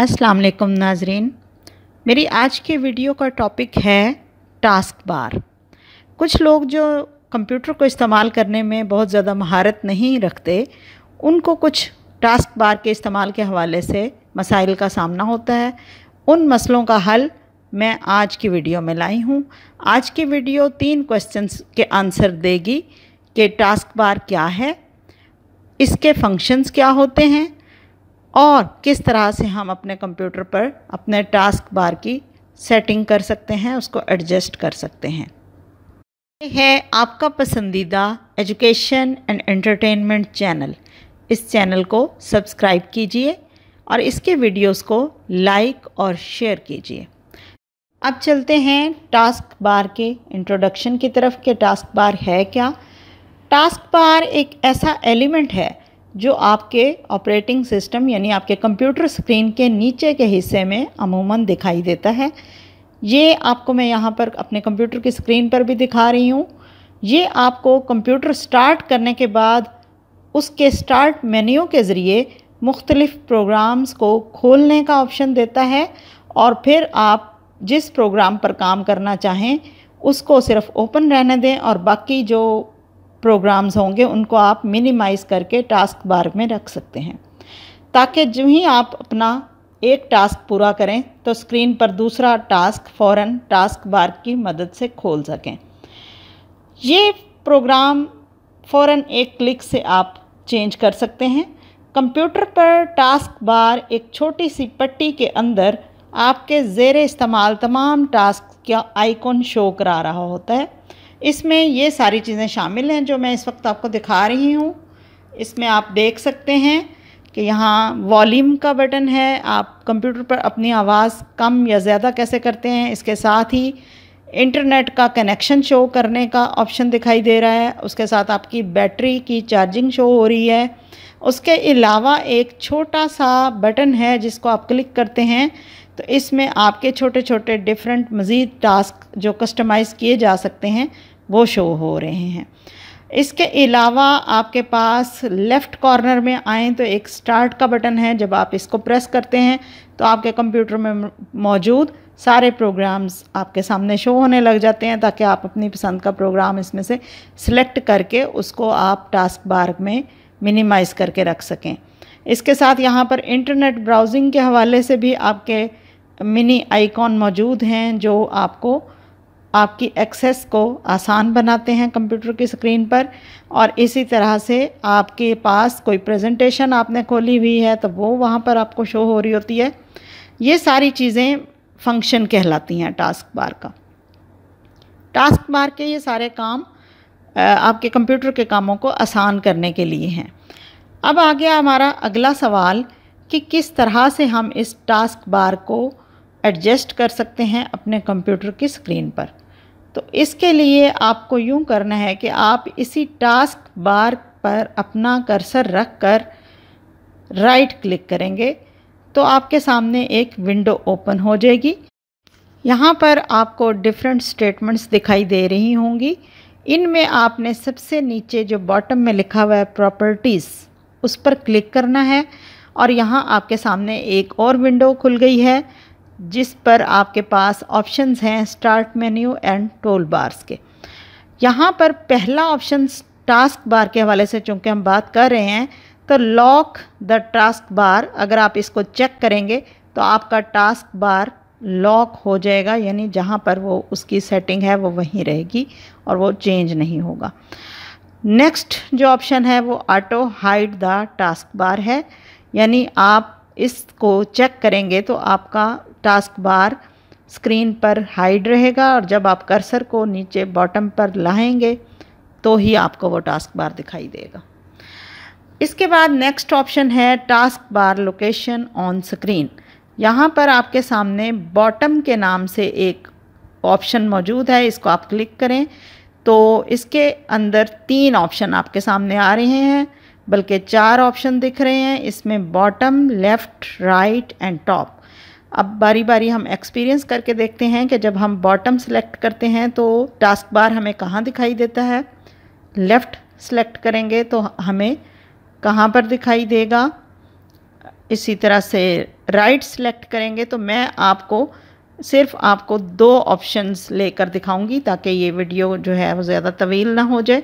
अस्सलाम वालेकुम नाजरीन। मेरी आज के वीडियो का टॉपिक है टास्क बार। कुछ लोग जो कंप्यूटर को इस्तेमाल करने में बहुत ज़्यादा महारत नहीं रखते, उनको कुछ टास्क बार के इस्तेमाल के हवाले से मसाइल का सामना होता है। उन मसलों का हल मैं आज की वीडियो में लाई हूँ। आज की वीडियो तीन क्वेश्चंस के आंसर देगी कि टास्क बार क्या है, इसके फ़ंक्शंस क्या होते हैं और किस तरह से हम अपने कंप्यूटर पर अपने टास्क बार की सेटिंग कर सकते हैं, उसको एडजस्ट कर सकते हैं। ये है आपका पसंदीदा एजुकेशन एंड एंटरटेनमेंट चैनल। इस चैनल को सब्सक्राइब कीजिए और इसके वीडियोस को लाइक और शेयर कीजिए। अब चलते हैं टास्क बार के इंट्रोडक्शन की तरफ़ के टास्क बार है क्या? टास्क बार एक ऐसा एलिमेंट है जो आपके ऑपरेटिंग सिस्टम यानी आपके कंप्यूटर स्क्रीन के नीचे के हिस्से में अमूमन दिखाई देता है। ये आपको मैं यहाँ पर अपने कंप्यूटर की स्क्रीन पर भी दिखा रही हूँ। ये आपको कंप्यूटर स्टार्ट करने के बाद उसके स्टार्ट मेन्यू के ज़रिए मुख्तलिफ़ प्रोग्राम्स को खोलने का ऑप्शन देता है और फिर आप जिस प्रोग्राम पर काम करना चाहें, उसको सिर्फ़ ओपन रहने दें और बाकी जो प्रोग्राम्स होंगे, उनको आप मिनिमाइज़ करके टास्क बार में रख सकते हैं। ताकि जो ही आप अपना एक टास्क पूरा करें तो स्क्रीन पर दूसरा टास्क फ़ौर टास्क बार की मदद से खोल सकें। ये प्रोग्राम फ़ौर एक क्लिक से आप चेंज कर सकते हैं। कंप्यूटर पर टास्क बार एक छोटी सी पट्टी के अंदर आपके ज़ेर इस्तेमाल तमाम टास्क का आइकॉन शो करा रहा होता है। इसमें ये सारी चीज़ें शामिल हैं जो मैं इस वक्त आपको दिखा रही हूँ। इसमें आप देख सकते हैं कि यहाँ वॉल्यूम का बटन है। आप कंप्यूटर पर अपनी आवाज़ कम या ज़्यादा कैसे करते हैं, इसके साथ ही इंटरनेट का कनेक्शन शो करने का ऑप्शन दिखाई दे रहा है। उसके साथ आपकी बैटरी की चार्जिंग शो हो रही है। उसके अलावा एक छोटा सा बटन है जिसको आप क्लिक करते हैं। तो इसमें आपके छोटे छोटे डिफरेंट मज़ीद टास्क जो कस्टमाइज़ किए जा सकते हैं वो शो हो रहे हैं। इसके अलावा आपके पास लेफ़्ट कॉर्नर में आएँ तो एक स्टार्ट का बटन है, जब आप इसको प्रेस करते हैं तो आपके कंप्यूटर में मौजूद सारे प्रोग्राम्स आपके सामने शो होने लग जाते हैं, ताकि आप अपनी पसंद का प्रोग्राम इसमें से सिलेक्ट करके उसको आप टास्क बार में मिनिमाइज़ करके रख सकें। इसके साथ यहाँ पर इंटरनेट ब्राउजिंग के हवाले से भी आपके मिनी आइकॉन मौजूद हैं, जो आपको आपकी एक्सेस को आसान बनाते हैं कंप्यूटर की स्क्रीन पर और इसी तरह से आपके पास कोई प्रेजेंटेशन आपने खोली हुई है तो वो वहाँ पर आपको शो हो रही होती है। ये सारी चीज़ें फ़ंक्शन कहलाती हैं टास्क बार का। टास्क बार के ये सारे काम आपके कंप्यूटर के कामों को आसान करने के लिए हैं। अब आ गया हमारा अगला सवाल कि किस तरह से हम इस टास्क बार को एडजस्ट कर सकते हैं अपने कंप्यूटर की स्क्रीन पर। तो इसके लिए आपको यूँ करना है कि आप इसी टास्क बार पर अपना कर्सर रख कर राइट क्लिक करेंगे तो आपके सामने एक विंडो ओपन हो जाएगी। यहाँ पर आपको डिफरेंट स्टेटमेंट्स दिखाई दे रही होंगी। इनमें आपने सबसे नीचे जो बॉटम में लिखा हुआ है प्रॉपर्टीज़, उस पर क्लिक करना है और यहाँ आपके सामने एक और विंडो खुल गई है। जिस पर आपके पास ऑप्शंस हैं start menu and tool bars के। यहाँ पर पहला ऑप्शन टास्क बार के हवाले से चूँकि हम बात कर रहे हैं तो लॉक द टास्क बार अगर आप इसको चेक करेंगे तो आपका टास्क बार लॉक हो जाएगा, यानी जहाँ पर वो उसकी सेटिंग है, वो वहीं रहेगी और वो चेंज नहीं होगा। नेक्स्ट जो ऑप्शन है, वो auto hide the task bar है, यानी आप इसको चेक करेंगे तो आपका टास्क बार स्क्रीन पर हाइड रहेगा और जब आप कर्सर को नीचे बॉटम पर लाएँगे तो ही आपको वो टास्क बार दिखाई देगा। इसके बाद नेक्स्ट ऑप्शन है task bar location on screen. यहाँ पर आपके सामने बॉटम के नाम से एक ऑप्शन मौजूद है, इसको आप क्लिक करें तो इसके अंदर तीन ऑप्शन आपके सामने आ रहे हैं। बल्कि चार ऑप्शन दिख रहे हैं, इसमें bottom left right and top अब बारी बारी हम एक्सपीरियंस करके देखते हैं कि जब हम बॉटम सेलेक्ट करते हैं तो टास्क बार हमें कहाँ दिखाई देता है? लेफ़्ट सेलेक्ट करेंगे तो हमें कहाँ पर दिखाई देगा? इसी तरह से राइट सेलेक्ट करेंगे तो मैं आपको, सिर्फ़ आपको दो ऑप्शंस लेकर दिखाऊँगी ताकि ये वीडियो जो है वो ज़्यादा तवील ना हो जाए।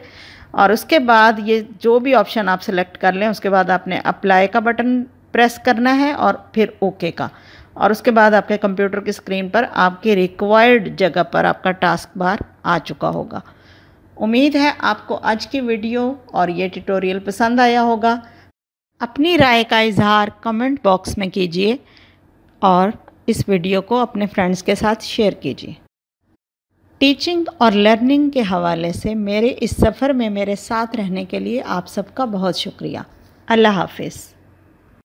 और उसके बाद ये जो भी ऑप्शन आप सेलेक्ट कर लें, उसके बाद आपने अप्लाई का बटन प्रेस करना है और फिर ओके का। और उसके बाद आपके कंप्यूटर की स्क्रीन पर आपके रिक्वायर्ड जगह पर आपका टास्क बार आ चुका होगा। उम्मीद है आपको आज की वीडियो और ये ट्यूटोरियल पसंद आया होगा। अपनी राय का इजहार कमेंट बॉक्स में कीजिए और इस वीडियो को अपने फ्रेंड्स के साथ शेयर कीजिए। टीचिंग और लर्निंग के हवाले से मेरे इस सफ़र में मेरे साथ रहने के लिए आप सबका बहुत शुक्रिया। अल्लाह हाफिज़।